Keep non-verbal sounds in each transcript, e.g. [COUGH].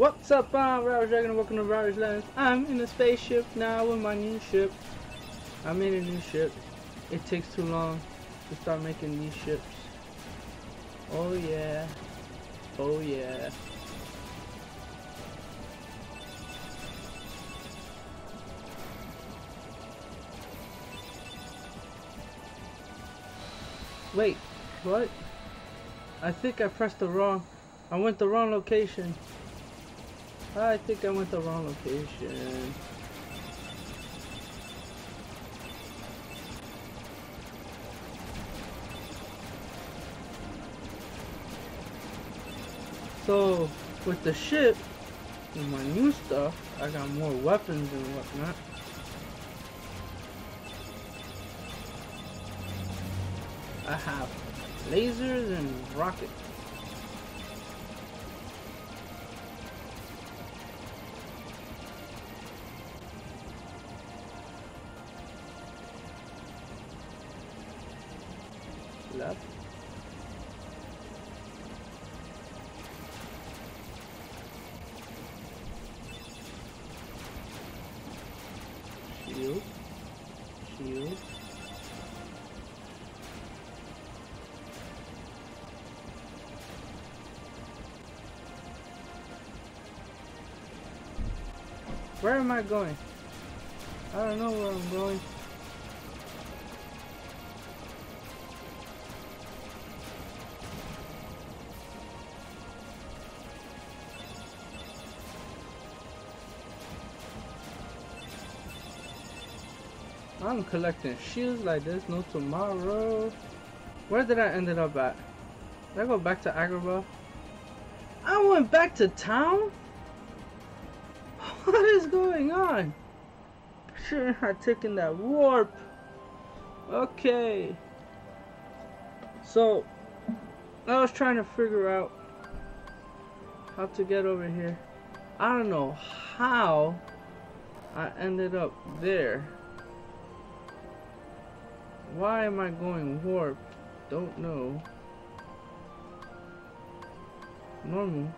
What's up, I'm Ravage Dragon welcome to Ravage Lands. I'm in a spaceship now with my new ship. I made a new ship. It takes too long to start making these ships. Oh yeah. Oh yeah. Wait, what? I think I pressed the wrong. I went the wrong location. I think I went the wrong location. So, with the ship, with my new stuff, I got more weapons and whatnot. I have lasers and rockets. Where am I going? I don't know where I'm going. I'm collecting shields like there's no tomorrow. Where did I ended up at? Did I go back to Agrabah? I went back to town? What is going on? Shouldn't have taken that warp. Okay. So, I was trying to figure out how to get over here. I don't know how I ended up there. Why am I going warp? Don't know. Normal.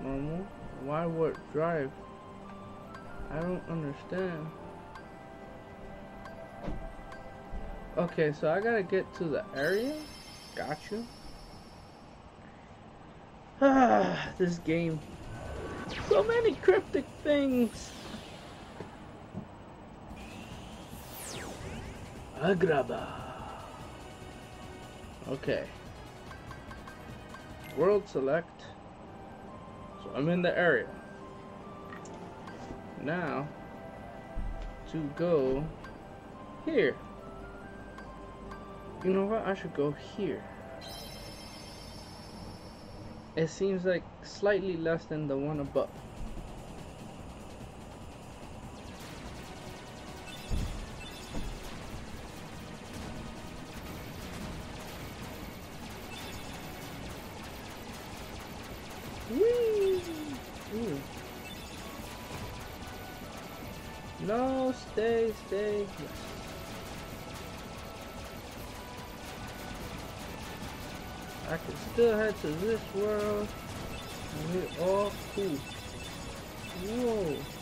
Normal. Why warp drive? I don't understand. Okay, so I gotta get to the area? Gotcha. Ah, [SIGHS] this game. So many cryptic things. Agrabah. Okay. World select. I'm in the area. Now, to go here. You know what? I should go here. It seems like slightly less than the one above. Ooh. No, stay, stay. I can still head to this world. And we're all cool. Whoa.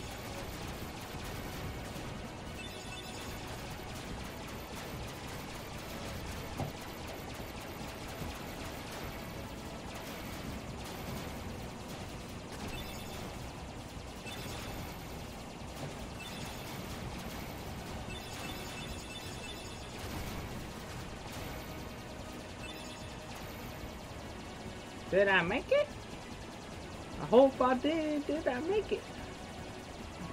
Did I make it? I hope I did. Did I make it?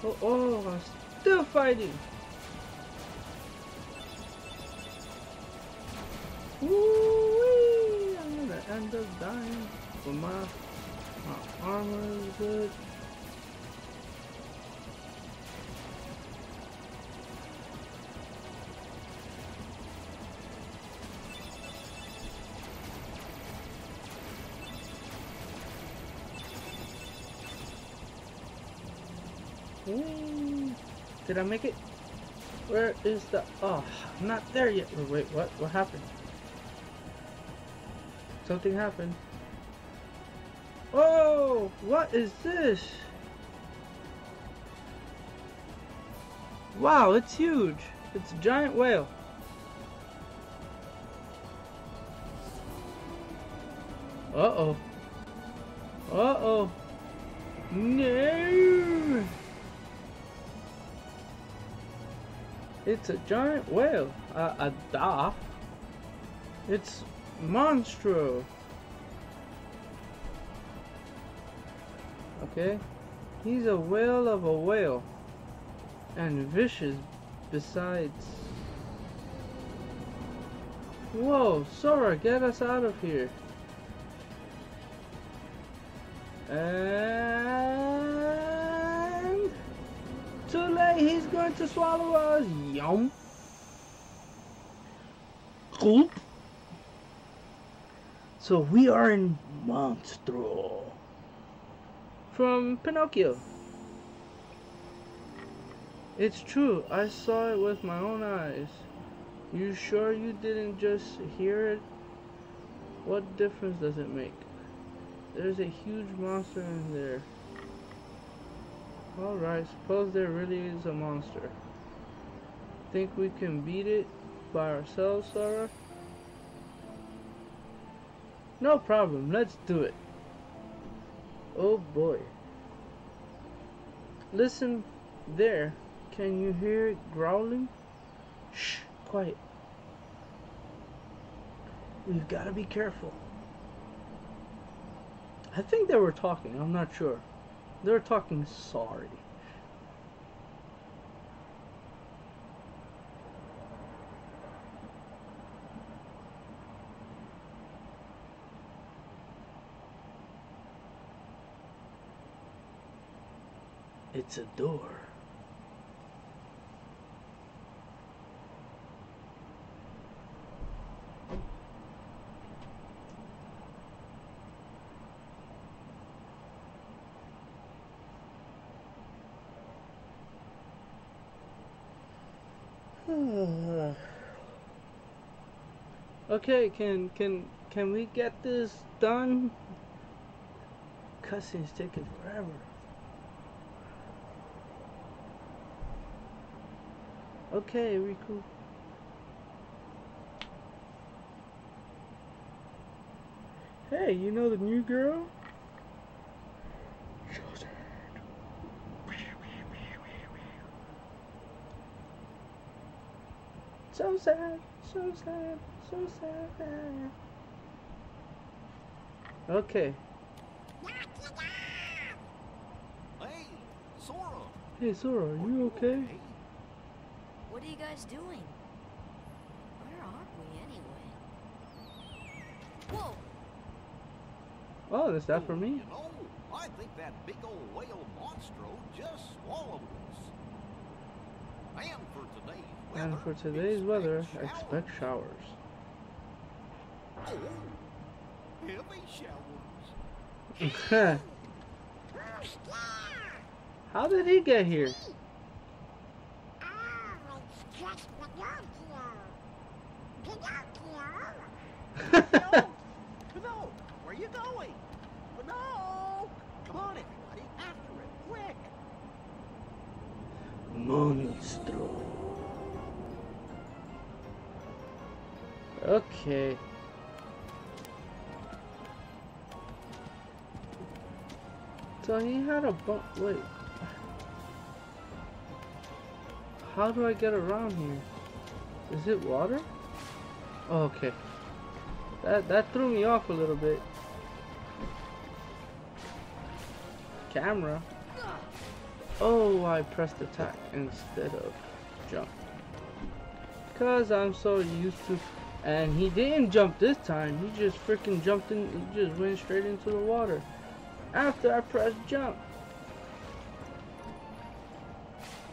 Oh, oh I'm still fighting. Woo-wee! I'm gonna end up dying, but my my armor is good. Did I make it? Where is the... Oh, I'm not there yet. Wait, what? What happened? Something happened. Oh, what is this? Wow, it's huge. It's a giant whale. Uh-oh. Uh-oh. No! It's a giant whale. Uh, a da. It's Monstro. Okay? He's a whale of a whale. And vicious besides. Whoa, Sora, get us out of here. And he's going to swallow us. Yum. Gulp. So we are in Monstro. From Pinocchio. It's true, I saw it with my own eyes. You sure you didn't just hear it? What difference does it make? There's a huge monster in there. Alright, suppose there really is a monster. Think we can beat it by ourselves, Sora? No problem, let's do it. Oh boy. Listen there. Can you hear it growling? Shh, quiet. We've got to be careful. I think they were talking, I'm not sure. They were talking sorry. It's a door. Okay, can can can we get this done? Cussing's taking forever. Okay, Riku. Hey, you know the new girl? So sad, so sad, so sad. Okay. Hey, Sora. Hey, Sora, are you okay? What are you guys doing? Where are we anyway? Whoa! Oh, is that for me? You know, I think that big old whale monstro just swallowed us. And for today's weather, And for today's weather, expect showers. Heavy showers. [LAUGHS] How did he get here? [LAUGHS] Pinocchio, where are you going? Come on, everybody, after it, quick. Monstro. Okay. So he had a bump. Wait. How do I get around here? Is it water? Oh, okay. That that threw me off a little bit. Camera. Oh, I pressed attack instead of jump. Cause I'm so used to, and he didn't jump this time. He just freaking jumped in. He just went straight into the water. After I pressed jump.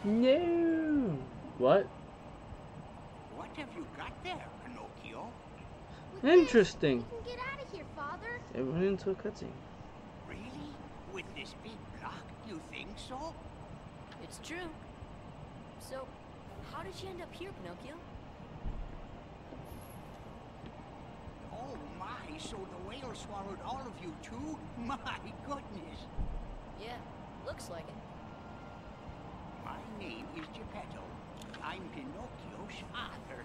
No. What? What have you got there, Pinocchio? Interesting. We can get out of here, Father. It went into a cutscene. Really? With this big block, you think so? It's true. So, how did you end up here, Pinocchio? Oh my, so the whale swallowed all of you too? [LAUGHS] My goodness. Yeah, looks like it. My name is Geppetto. I'm Pinocchio's father.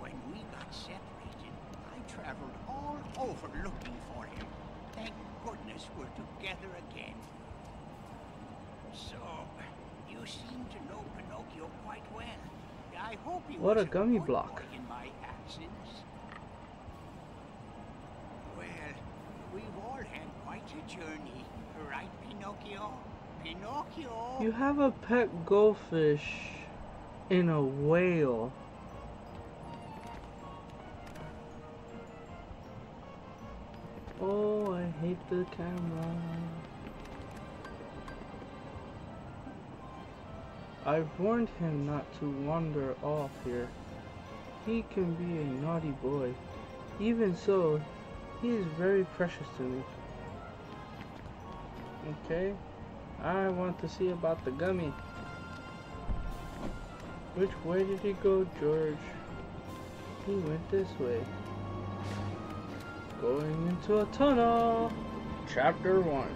When we got separated, I traveled all over looking for him. Thank goodness we're together again. So, you seem to know Pinocchio quite well. I hope he What a gummy good block. in my absence. Well, we've all had quite a journey, right, Pinocchio? Pinocchio! You have a pet goldfish in a whale. Oh, I hate the camera. I've warned him not to wander off here. He can be a naughty boy. Even so, he is very precious to me. Okay, I want to see about the gummy. Which way did he go, George? He went this way. Going into a tunnel. Chapter 1.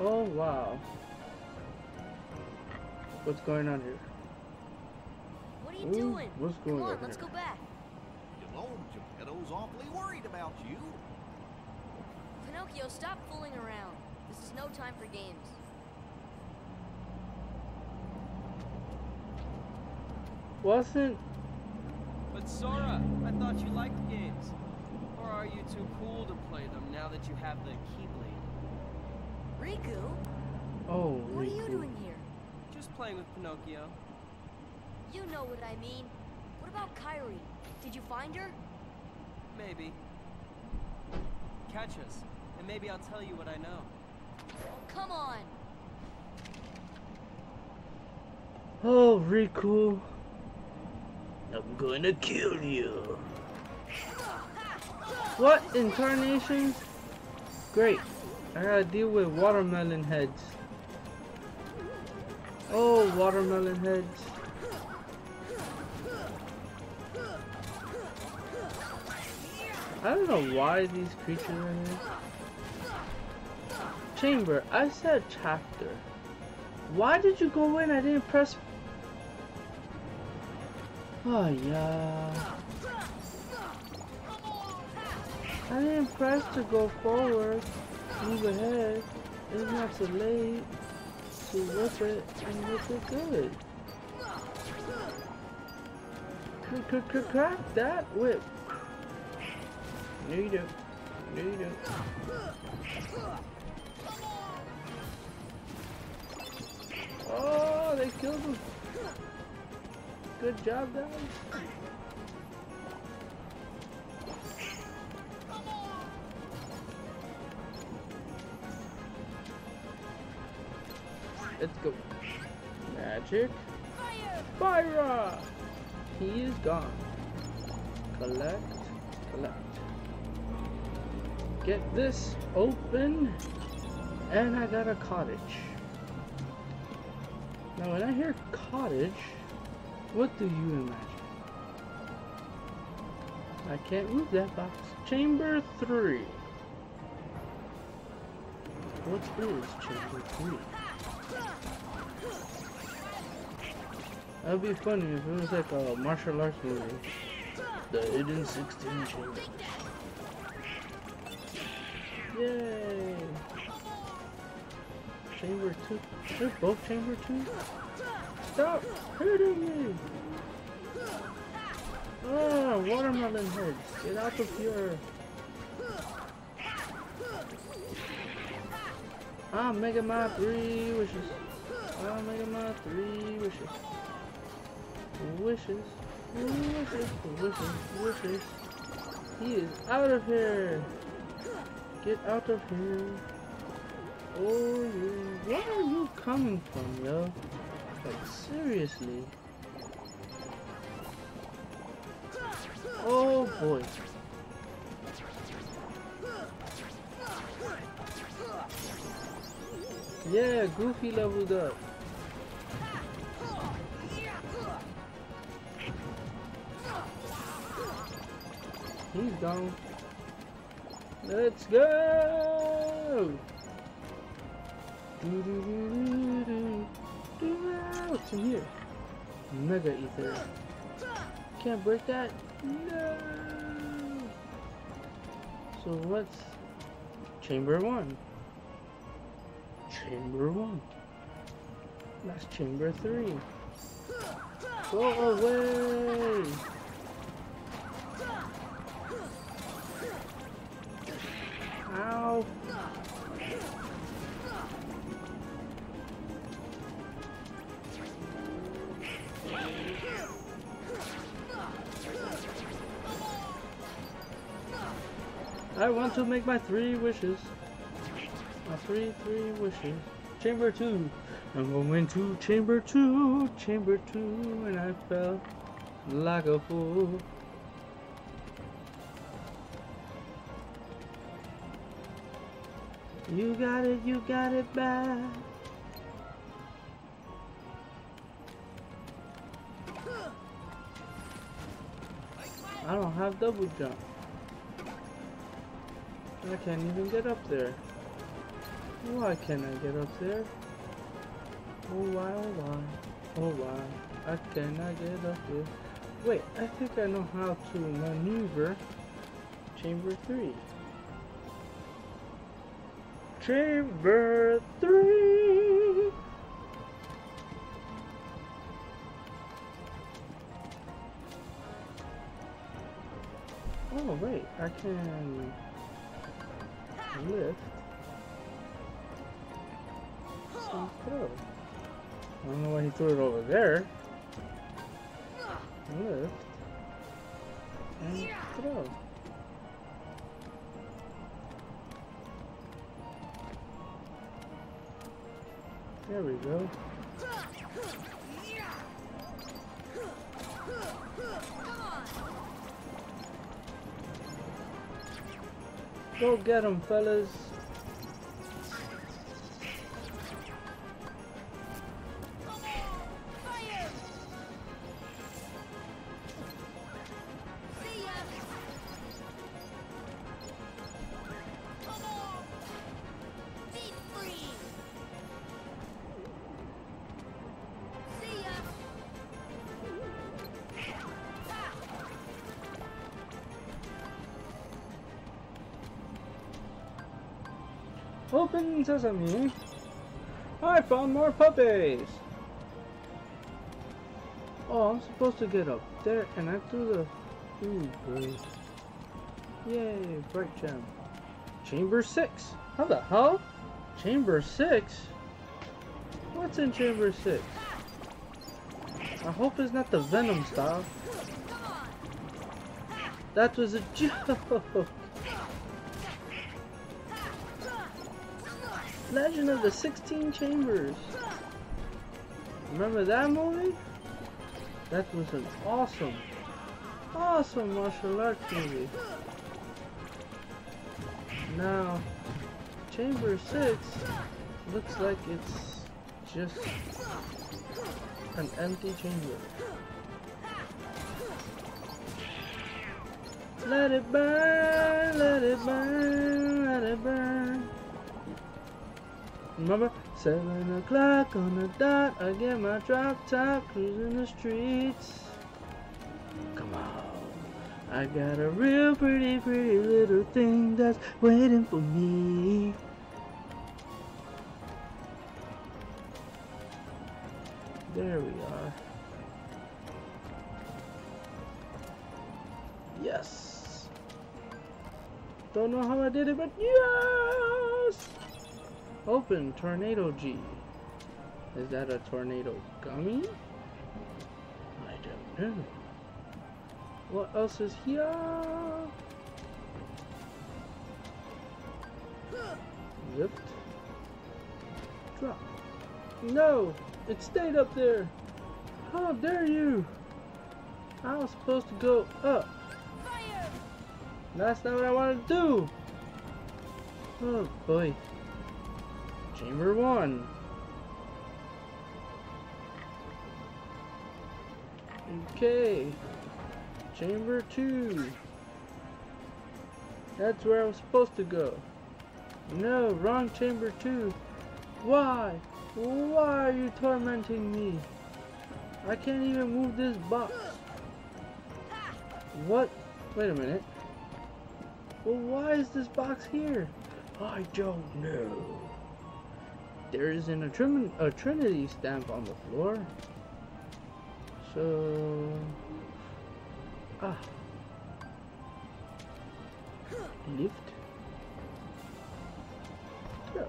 Oh, wow. What's going on here? What are you Ooh, doing? Hmm? what's going Come on, on let's go back. You know, Geppetto's awfully worried about you. Pinocchio, stop fooling around. This is no time for games. Wasn't But Sora, I thought you liked games. Or are you too cool to play them now that you have the Keyblade? Riku, Oh, what are you doing here? Just playing with Pinocchio. You know what I mean. What about Kairi? Did you find her? Maybe. Catch us, and maybe I'll tell you what I know. Oh, come on. Oh, Riku. I'm gonna kill you. What incarnations? Great. I gotta deal with watermelon heads. Oh, watermelon heads. I don't know why these creatures are here. Chamber, I said chapter. Why did you go in? I didn't press. Oh yeah. I didn't press to go forward, move ahead. It's not too late to whip it and whip it good. C -c -c Crack that whip. No you don't. You don't. Oh, they killed him. Good job, guys. Let's go. Magic. Fire! He is gone. Collect. Collect. Get this open. And I got a cottage. Now, when I hear cottage, what do you imagine? I can't move that box. Chamber 3. What is Chamber 3? That'd be funny if it was like a martial arts movie. The Hidden 16 Chamber. Yay! Chamber 2. They're both Chamber 2? Stop hurting me! Ah, watermelon heads. Get out of here. Ah, Mega Man 3 wishes. Ah, Mega Man 3 wishes. Wishes. Wishes. Wishes. Wishes. He is out of here. Get out of here. Oh, yeah. Where are you coming from, yo? Like, seriously. Oh, boy. Yeah, Goofy leveled up. He's gone. Let's go! What's in here? Mega ether. Can't break that? No! So what's chamber one? Chamber one. That's chamber three. Go away! I want to make my three wishes. My three, three wishes. Chamber two. I'm going to chamber two, chamber two, and I fell like a fool. You got it, you got it back. I don't have double jump. I can't even get up there. Why can't I get up there? Oh why, oh why, oh why, I cannot get up there. Wait, I think I know how to maneuver chamber 3. Chamber 3! Oh wait, I can lift and throw. I don't know why he threw it over there. Lift and throw. There we go. Go get get 'em, fellas. Open sesame. I found more puppies. Oh, I'm supposed to get up there and I threw the... Ooh, boy. Yay, bright gem. Chamber 6. How the hell? Chamber 6? What's in Chamber 6? I hope it's not the Venom stuff. That was a [LAUGHS] joke. Legend of the 16 Chambers. Remember that movie? That was an awesome, awesome martial arts movie. Now, Chamber 6 looks like it's just an empty chamber. Let it burn, let it burn, let it burn. Remember? Seven o'clock on the dot, I get my drop top, cruising the streets. Come on. I got a real pretty, pretty little thing that's waiting for me. There we are. Yes. Don't know how I did it, but yes! Open Tornado G. Is that a tornado gummy? I don't know. What else is here? Lift. Drop. No! It stayed up there! How dare you! I was supposed to go up. That's not what I wanted to do! Oh boy. Chamber 1. Okay. Chamber 2. That's where I was supposed to go. No, wrong chamber 2. Why? Why are you tormenting me? I can't even move this box. What? Wait a minute. Well, why is this box here? I don't know. There isn't a, trim a Trinity stamp on the floor. So... Ah. Lift. Yeah.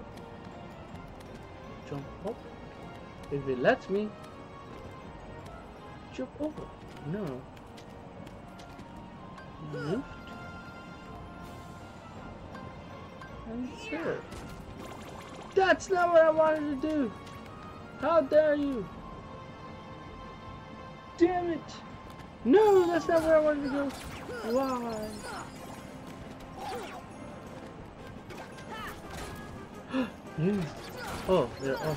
Jump up. If it lets me. Jump over. No. Lift. And sure. That's not what I wanted to do. How dare you? Damn it. No, that's not where I wanted to go. Why? [GASPS] yes. Oh, they're all.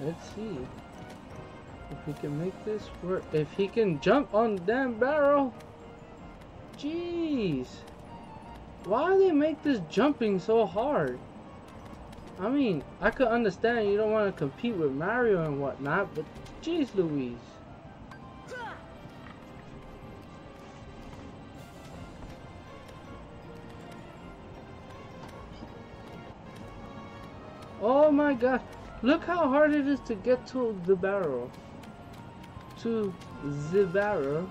Let's see if we can make this work. If he can jump on damn barrel. Jeez. Why do they make this jumping so hard? I mean, I could understand you don't want to compete with Mario and whatnot, but jeez Louise. God. Look how hard it is to get to the barrel. To the barrel.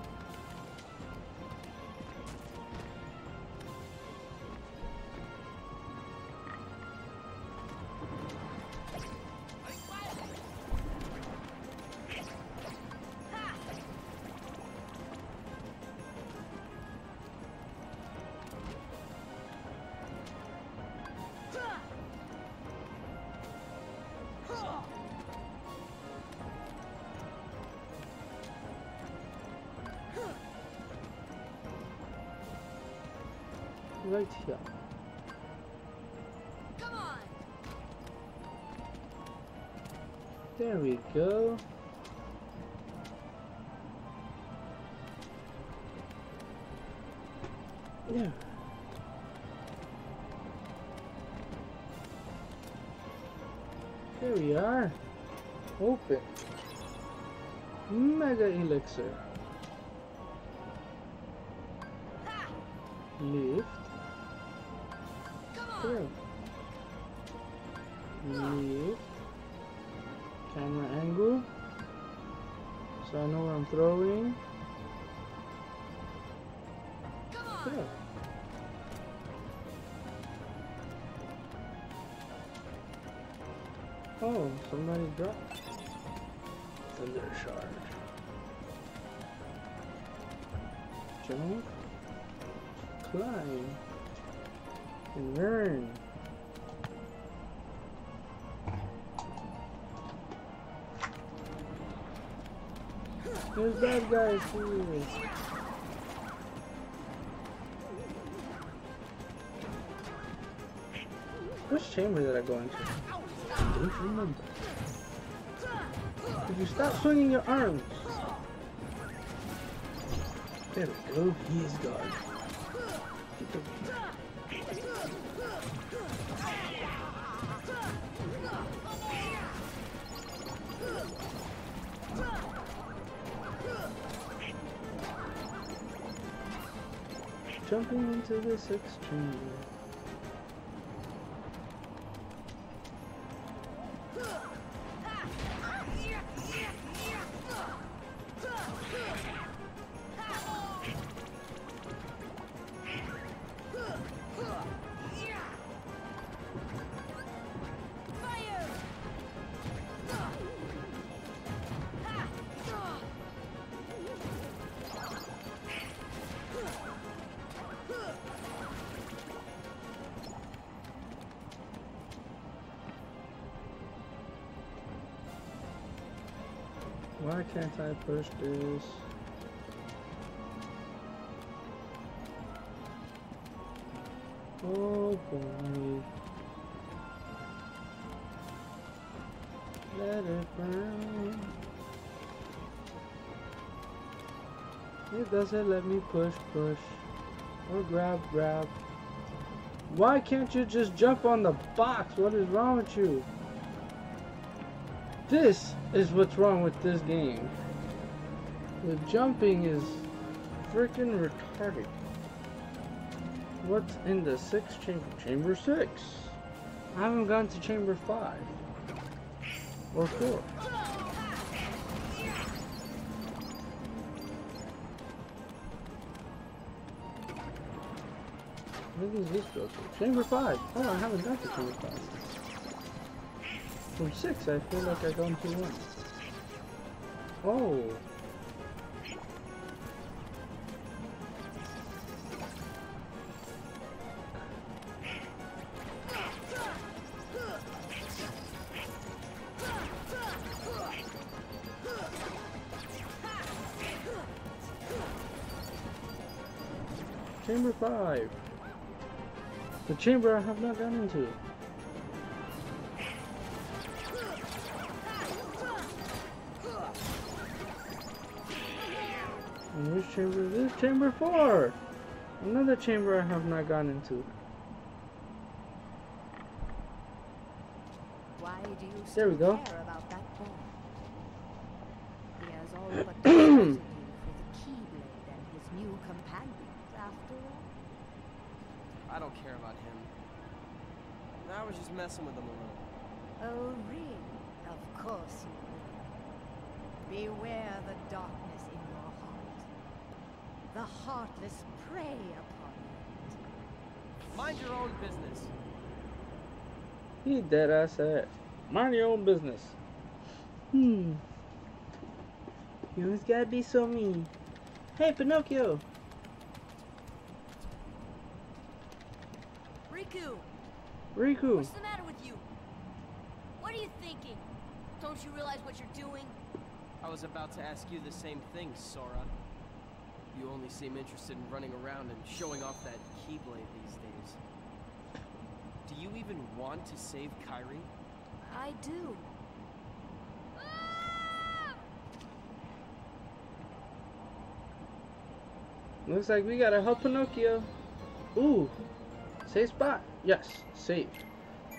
Mega Elixir. Lift. Throw. Lift. Camera angle. So I know where I'm throwing. Come. Throw. Oh, somebody dropped. Thunder charge. Jump. Climb. And run. There's bad guys here. Which chamber did I go into? I don't remember. Could you stop swinging your arms? There we go. He is gone. Jumping into this extreme. Why can't I push this? Oh boy. Let it burn. It doesn't let me push, push. Or grab, grab. Why can't you just jump on the box? What is wrong with you? This is what's wrong with this game. The jumping is freaking retarded. What's in the sixth chamber? Chamber six. I haven't gone to chamber five. Or four. Where this go to? Chamber five. Oh, I haven't got to chamber five. From six, I feel like I've gone too long. Oh. Chamber 5. The chamber I have not gone into. Chamber is this? Chamber 4! Another chamber I have not gone into. Why do you There we still go. care about that boy? He has all but [CLEARS THROAT] for the Keyblade and his new companions, after all. I don't care about him. I was just messing with him a little. Oh, really? Of course you will. Beware the darkness in your heart. The heartless prey upon it. Mind your own business. He dead ass said, mind your own business. Hmm. You always gotta be so mean. Hey, Pinocchio! Riku, Riku! what's the matter with you? What are you thinking? Don't you realize what you're doing? I was about to ask you the same thing, Sora. You only seem interested in running around and showing off that Keyblade these days. Do you even want to save Kairi? I do. Looks like we gotta help Pinocchio. Ooh. Safe spot. Yes. Safe.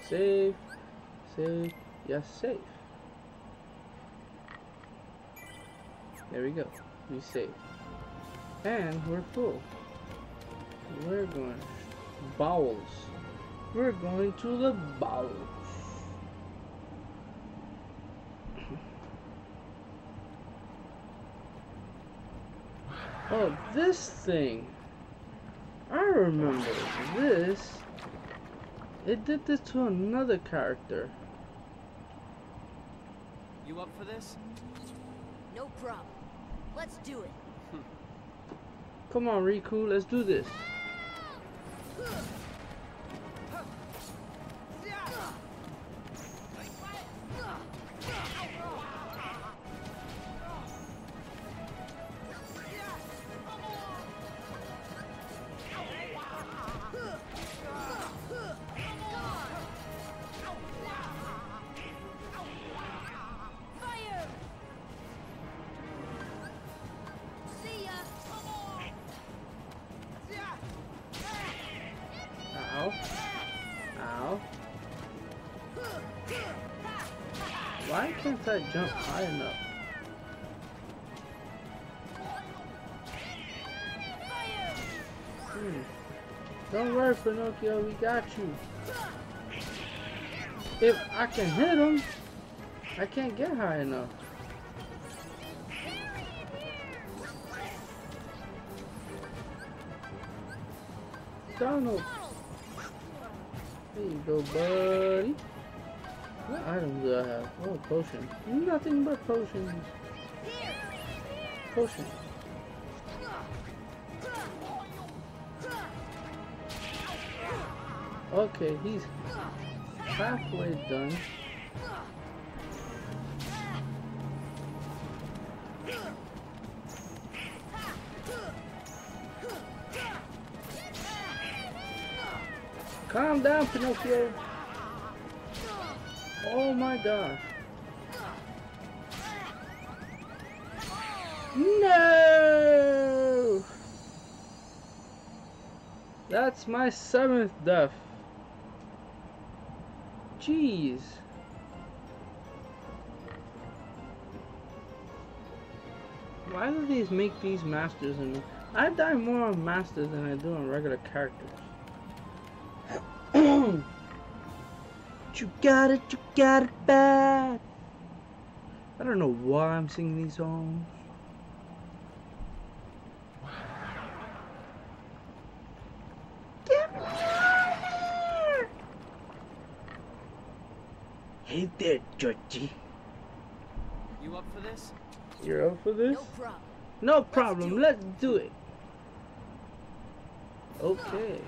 Safe. Safe. Yes, safe. There we go. We safe. And we're full. We're going bowels. We're going to the bowels. Oh, this thing. I remember this. It did this to another character. You up for this? No problem. Let's do it. [LAUGHS] Come on, Riku, let's do this. Why I jump high enough? Hmm. Don't worry, Pinocchio, we got you. If I can hit him, I can't get high enough. Donald. There you go, buddy. What items do I have? Oh, potion. Nothing but potions. Potion. Okay, he's halfway done. Calm down, Pinocchio. Oh my gosh. No! That's my seventh death. Jeez. Why do these make these masters and I die more on masters than I do on regular characters. Got it, you got it bad. I don't know why I'm singing these songs. Get me out of here! Hey there, Georgie. You up for this? You're up for this? No problem. No problem, let's do it. Okay.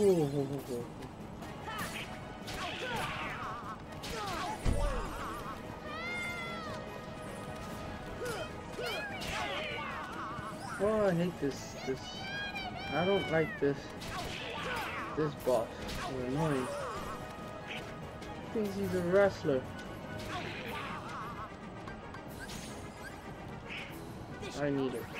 Whoa. Oh, I hate this, this, I don't like this, this boss. He's annoying. Thinks he's a wrestler. I need it.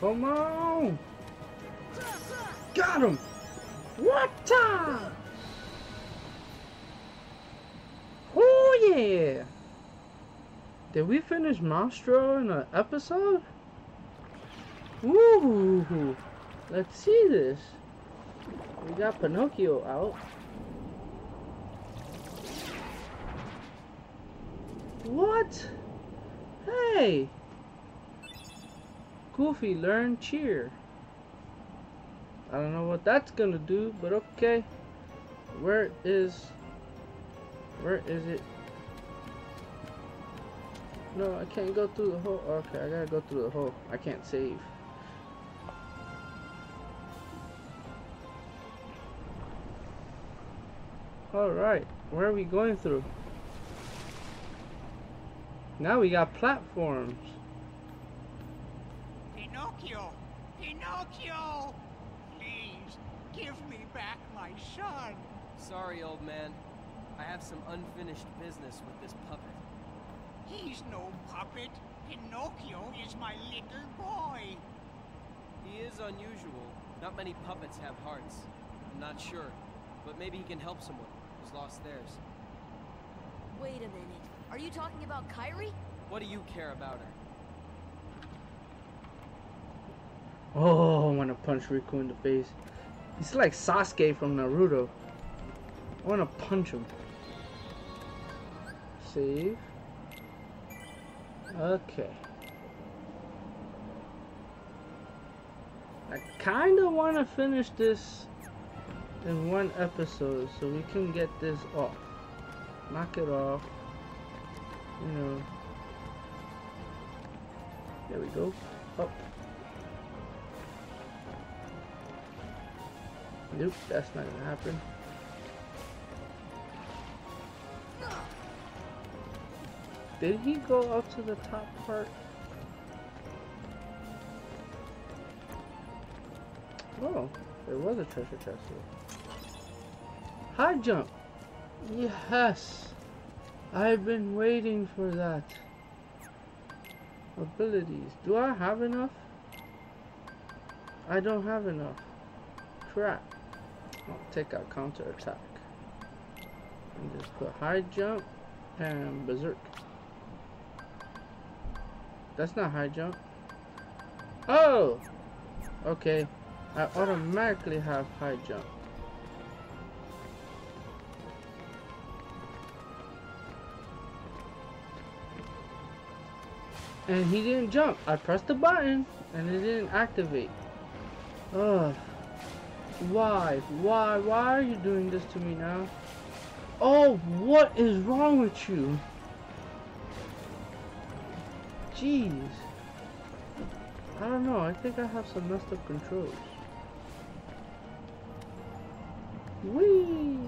Come on! Got him! What time? Oh yeah! Did we finish Monstro in an episode? Woo! Let's see this. We got Pinocchio out. What? Hey! Goofy, learn cheer. I don't know what that's gonna do, but okay. Where is... Where is it? No, I can't go through the hole. Okay, I gotta go through the hole. I can't save. Alright, where are we going through? Now we got platforms. Pinocchio! Pinocchio! Please, give me back my son. Sorry, old man. I have some unfinished business with this puppet. He's no puppet. Pinocchio is my little boy. He is unusual. Not many puppets have hearts. I'm not sure, but maybe he can help someone who's lost theirs. Wait a minute. Are you talking about Kairi? What do you care about her? Oh, I want to punch Riku in the face. He's like Sasuke from Naruto. I want to punch him. Save. Okay. I kind of want to finish this in one episode so we can get this off. Knock it off. You know. There we go. Up. Nope, that's not gonna happen. Did he go up to the top part? Oh, there was a treasure chest here. High jump! Yes! I've been waiting for that. Abilities. Do I have enough? I don't have enough. Crap. Take out counter attack. And just put high jump and berserk. That's not high jump. Oh! Okay. I automatically have high jump. And he didn't jump. I pressed the button and it didn't activate. Ugh. Why? Why? Why are you doing this to me now? Oh, what is wrong with you? Jeez. I don't know. I think I have some messed up controls. Whee!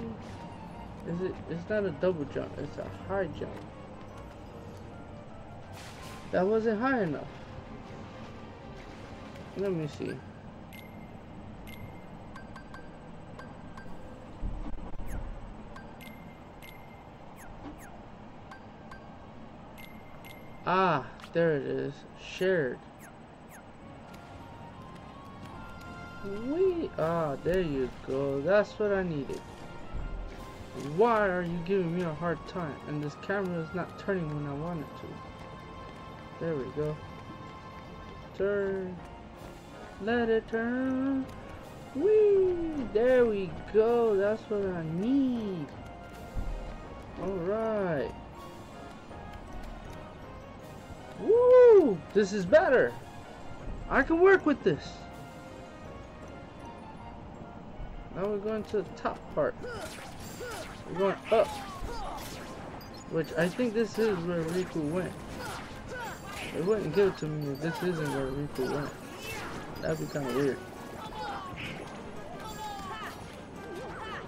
Is it? It's not a double jump. It's a high jump. That wasn't high enough. Let me see. Ah, there it is. Shared. We ah, there you go. That's what I needed. Why are you giving me a hard time? And this camera is not turning when I want it to. There we go. Turn. Let it turn. Whee! There we go. That's what I need. Alright. Woo! This is better. I can work with this. Now we're going to the top part. We're going up. Which I think this is where Riku went. They wouldn't give it to me if this isn't where Riku went. That'd be kind of weird.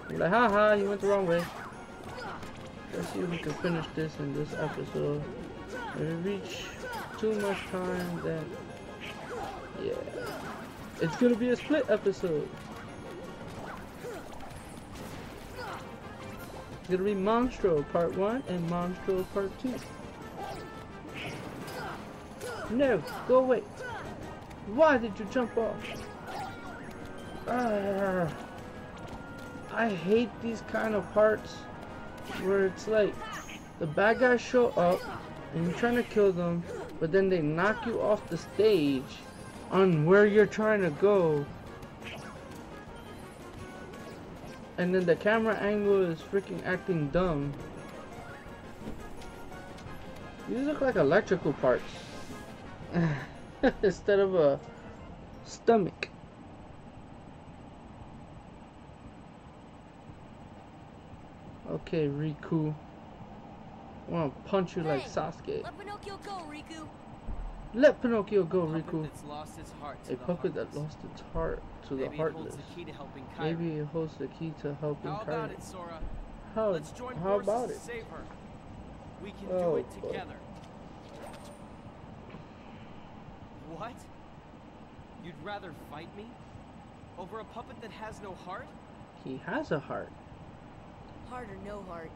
Be like, haha, you went the wrong way. Let's see if we can finish this in this episode. Reach too much time, then yeah, it's gonna be a split episode. It's gonna be Monstro Part 1 and Monstro Part 2. No, go away. Why did you jump off? Ah, I hate these kind of parts where it's like the bad guys show up and you're trying to kill them, but then they knock you off the stage on where you're trying to go. And then the camera angle is freaking acting dumb. These look like electrical parts. [LAUGHS] Instead of a stomach. Okay, Riku. I wanna punch you like Hey, Sasuke. Let Pinocchio go, Riku. Let Pinocchio go, Puppet Riku. that's lost its heart to A the puppet that lost its heart to Maybe the it heartless. holds the key to helping Maybe it holds the key to helping How about Kairi. it, Sora? How, Let's join how forces about to it? save her. We can Oh, do it boy. together. What? You'd rather fight me? Over a puppet that has no heart? He has a heart. Heart or no heart,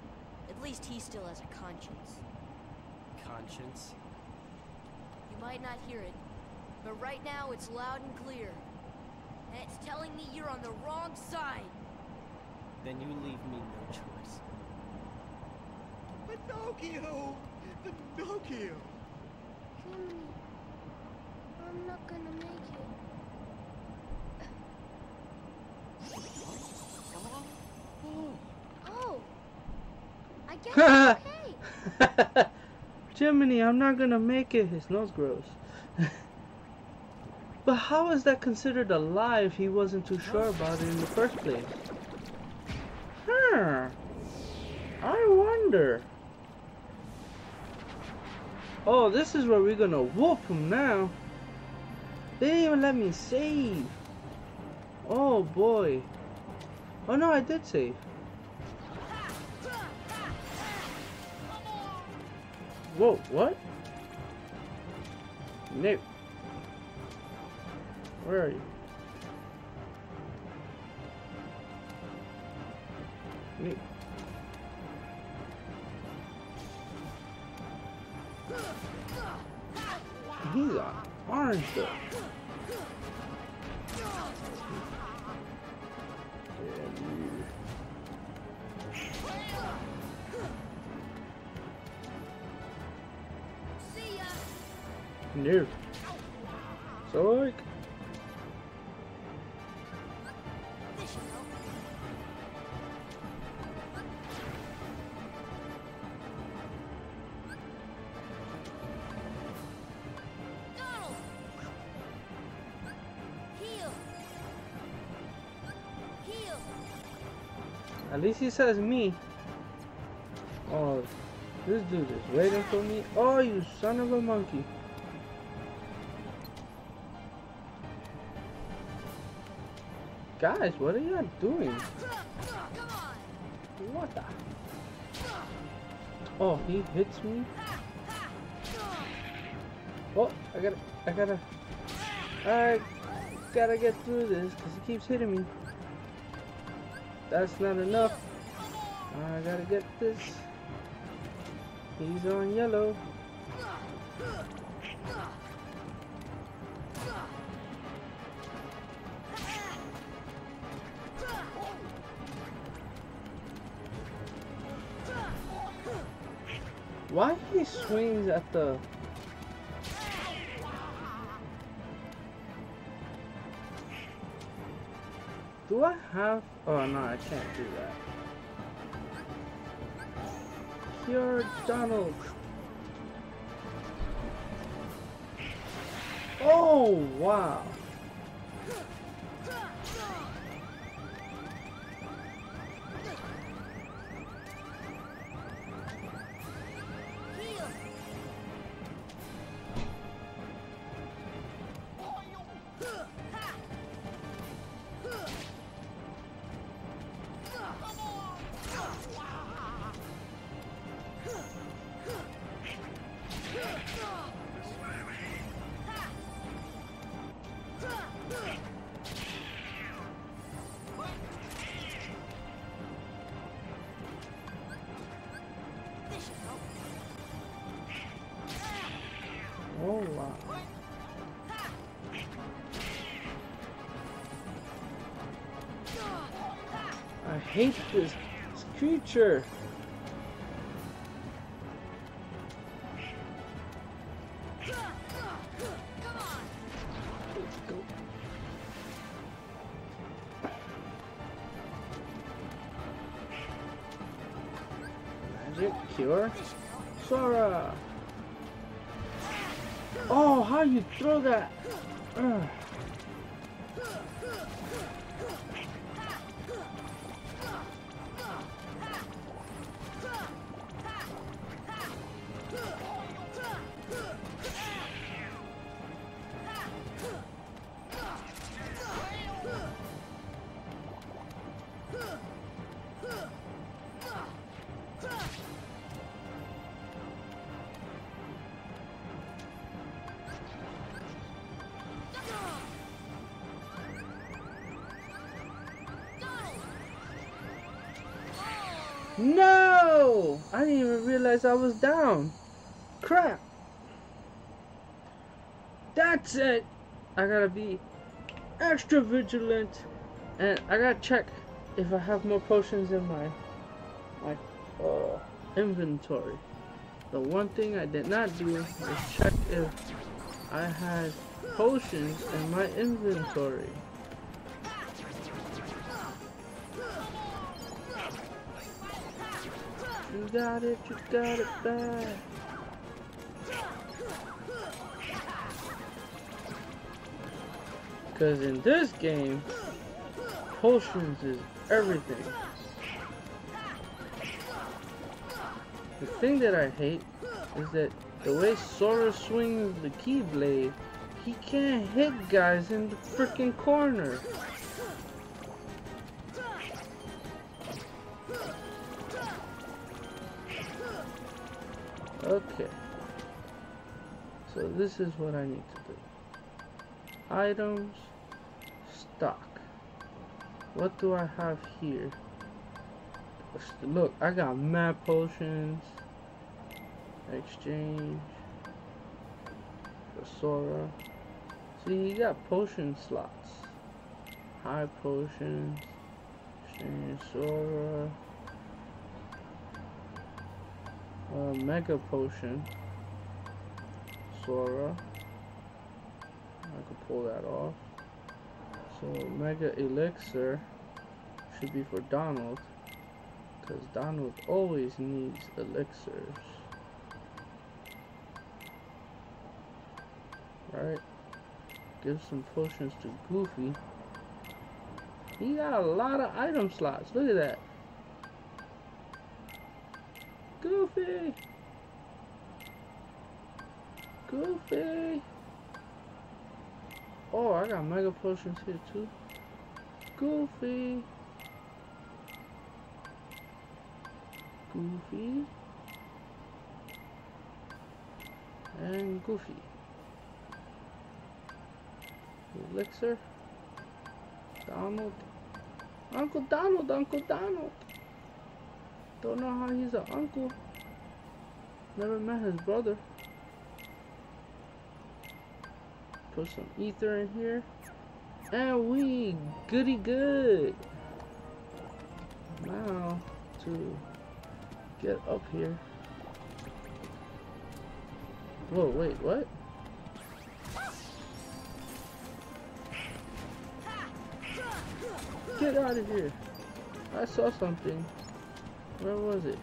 at least he still has a conscience. Conscience. You might not hear it, but right now it's loud and clear. And it's telling me you're on the wrong side. Then you leave me no choice. Pinocchio! Pinocchio! Jiminy, I'm not gonna make it. Oh, I guess it's okay. [LAUGHS] Jiminy, I'm not gonna make it. His nose grows. [LAUGHS] but how is that considered a lie if he wasn't too sure about it in the first place? Huh. I wonder. Oh, this is where we're gonna whoop him now. They didn't even let me save. Oh boy. Oh no, I did save. Whoa, what? Nope. Where are you? Nope. He's orange though. At least he says me. Oh, this dude is waiting for me. Oh, you son of a monkey. Guys, what are you doing? What the? Oh, he hits me. Oh, I gotta, I gotta, I gotta get through this because he keeps hitting me. That's not enough. I gotta get this. He's on yellow. Why he swings at the Do I have oh no I can't do that. Cure Donald. Oh wow. Hate this creature. No! I didn't even realize I was down. Crap. That's it. I gotta be extra vigilant. And I gotta check if I have more potions in my my uh inventory. The one thing I did not do was check if I had potions in my inventory. Got it, you got it back. Cause in this game, potions is everything. The thing that I hate is that the way Sora swings the Keyblade, he can't hit guys in the freaking corner. This is what I need to do. Items, stock. What do I have here? Look, I got mad potions. Exchange. Sora. See, he got potion slots. High potions. Exchange Sora. Uh, Mega Potion. I could pull that off. So Mega Elixir should be for Donald. Because Donald always needs elixirs. Right? Give some potions to Goofy. He got a lot of item slots. Look at that. Goofy! Goofy! Oh, I got mega potions here too. Goofy! Goofy. And Goofy. Elixir. Donald. Uncle Donald, Uncle Donald. Don't know how he's an uncle. Never met his brother. Put some ether in here. And we goody good. Now to get up here. Whoa, wait, what? Get out of here. I saw something. Where was it?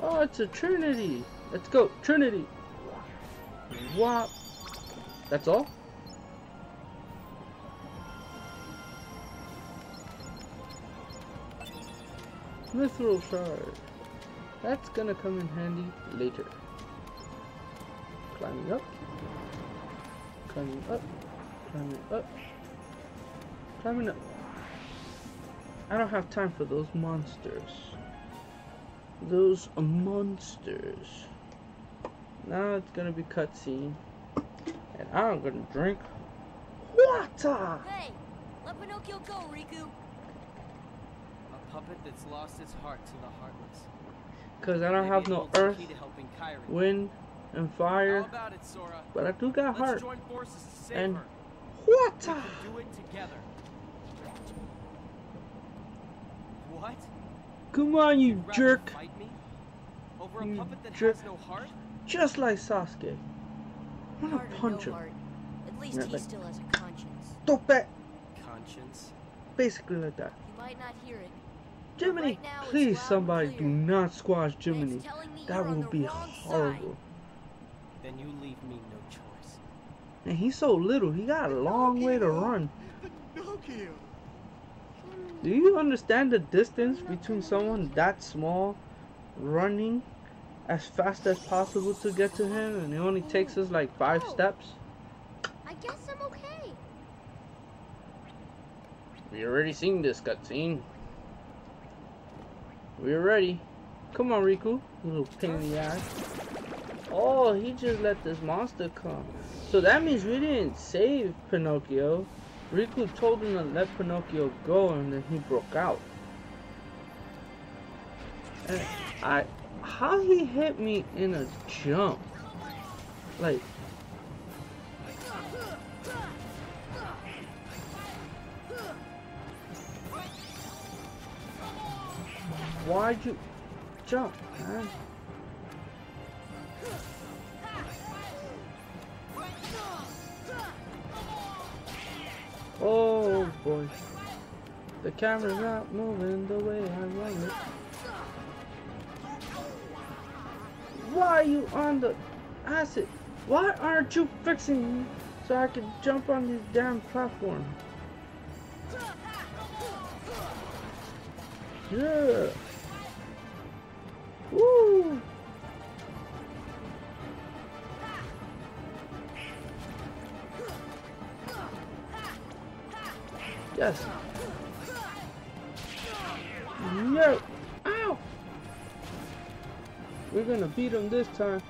Oh, it's a Trinity. Let's go, Trinity. Whop. That's all? Mithril shard. That's gonna come in handy later. Climbing up. Climbing up. Climbing up. Climbing up. I don't have time for those monsters. Those monsters. Now it's gonna be cutscene. And I'm gonna drink water! Hey, let Pinocchio go, Riku. A puppet that's lost its heart to the heartless. Cause I don't Maybe have no earth, key to helping Kairi. wind, and How fire. about it, Sora? But I do got Let's heart. join forces to save And her. We Water! can do it together. What? Come on, you You'd jerk! Fight me? Over a You puppet that jerk. has no heart? Just like Sasuke. I'm gonna punch him. heart, at least Yeah, he but- still has a conscience. Stop it! Conscience. Basically like that. You might not hear it. Jiminy, right now please loud and somebody do not squash and Jiminy. it's telling me That you're will be horrible. Side. Then you leave me no choice. And he's so little, he got a long way to run. Pinocchio! Do you understand the distance between someone that small running as fast as possible to get to him and it only takes us like five oh. steps? I guess I'm okay. We already seen this cutscene. We're ready. Come on, Riku. Little pain in the ass. Oh, he just let this monster come. So that means we didn't save Pinocchio. Riku told him to let Pinocchio go and then he broke out. And I, how he hit me in a jump? Like, why'd you? jump, man. Oh boy. The camera's not moving the way I want it. Why are you on the acid? Why aren't you fixing me so I can jump on this damn platform? Yeah. Woo. Yes. Gonna beat him this time.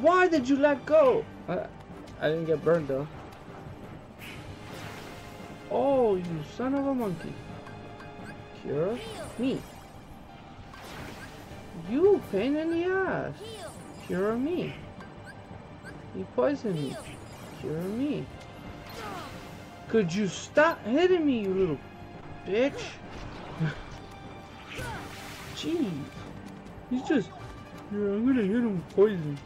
Why did you let go? I, I didn't get burned though. Oh, you son of a monkey. Cure me. You pain in the ass. Cure me. You poisoned me. Cure me. Could you stop hitting me, you little bitch? [LAUGHS] Jeez. He's just. Yeah, I'm gonna hit him with poison.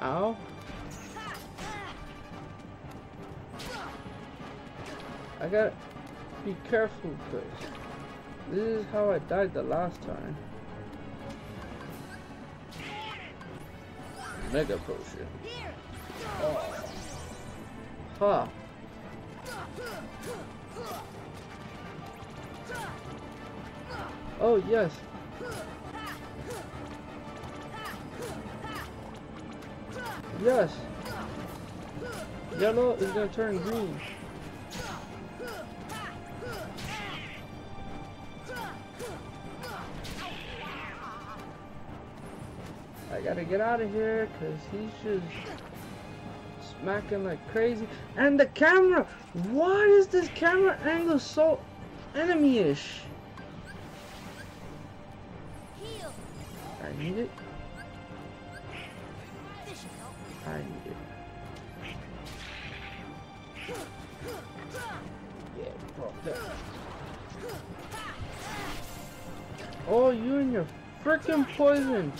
Ow. I gotta be careful because this is how I died the last time. Mega potion. Oh. Here! Ha. Oh yes. Yes. Yellow is gonna turn green. I gotta get out of here because he's just smacking like crazy. And the camera! Why is this camera angle so enemy-ish? Need it. I need it. Yeah, broke that. Oh, you and your freaking poison.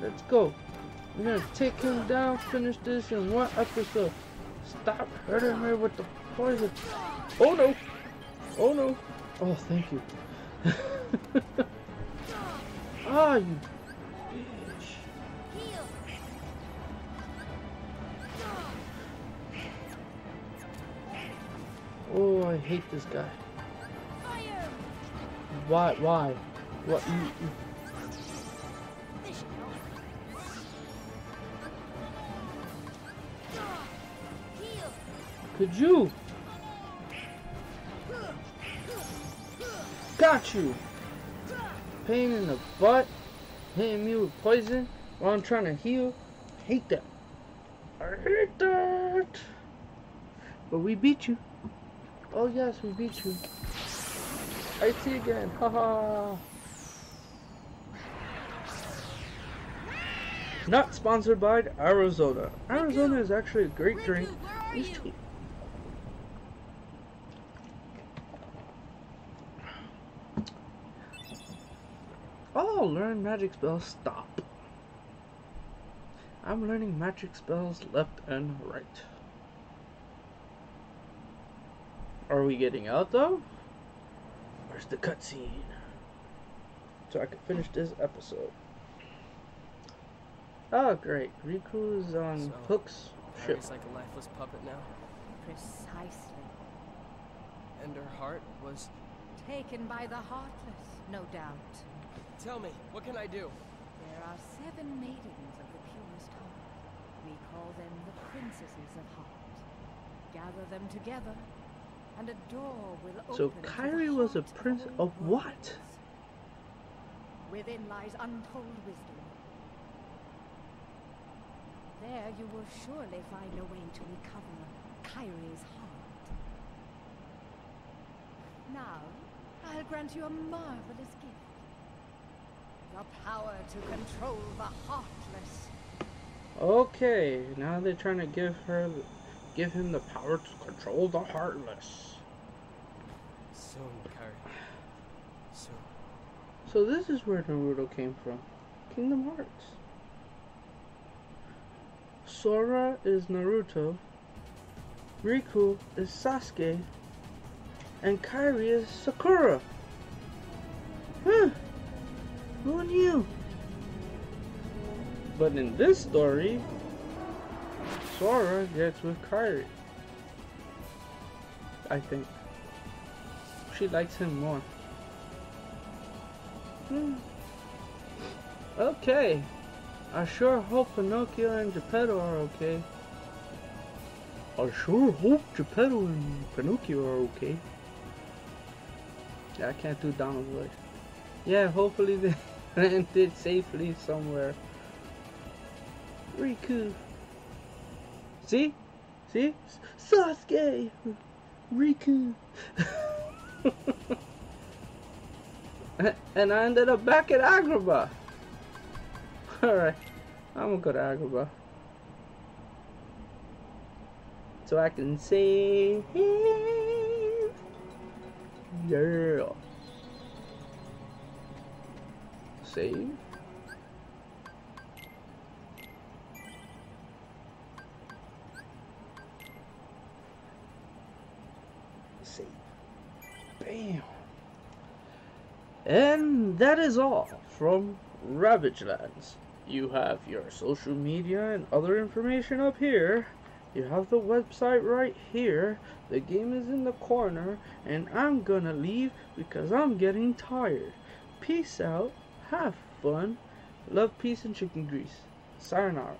Let's go. We're gonna take him down, finish this in one episode. Stop hurting me with the poison. Oh no. Oh no. Oh, thank you. [LAUGHS] Ah, you Oh, I hate this guy. Why? Why? What? You, you, could you? Got you. Pain in the butt. Hitting me with poison while I'm trying to heal. Hate that. I hate that. But we beat you. Oh yes, we beat you. I see again. Haha. Not sponsored by Arizona. Arizona is actually a great drink. Riku, where are It's you? cheap. Oh, learn magic spells. Stop. I'm learning magic spells left and right. Are we getting out though? Where's the cutscene? So I can finish this episode. Oh, great. Riku is on So, Hook's ship. Harry's like a lifeless puppet now, Precisely. and her heart was. Taken by the heartless, no doubt. Tell me, what can I do? There are seven maidens of the purest heart. We call them the princesses of heart. Gather them together, and a door will open. So to Kairi was a prince all of what? Within lies untold wisdom. There you will surely find a way to recover Kairi's heart. Now, I'll grant you a marvelous gift. The power to control the heartless. Okay, now they're trying to give her give him the power to control the Heartless. So, Kairi. So, So this is where Naruto came from. Kingdom Hearts. Sora is Naruto. Riku is Sasuke. And Kairi is Sakura. Who knew? But in this story, Sora gets with Kairi. I think. She likes him more. Hmm. Okay. I sure hope Pinocchio and Geppetto are okay. I sure hope Geppetto and Pinocchio are okay. Yeah, I can't do Donald's voice. Yeah, hopefully they [LAUGHS] landed safely somewhere. Riku. See? See? Sasuke! Riku! [LAUGHS] and I ended up back at Agrabah. Alright, I'm gonna go to Agrabah. So I can save. Yeah. Save. Save. Bam. And that is all from RavageLands. You have your social media and other information up here. You have the website right here. The game is in the corner. And I'm gonna leave because I'm getting tired. Peace out. Have fun. Love, peace, and chicken grease. Sayonara.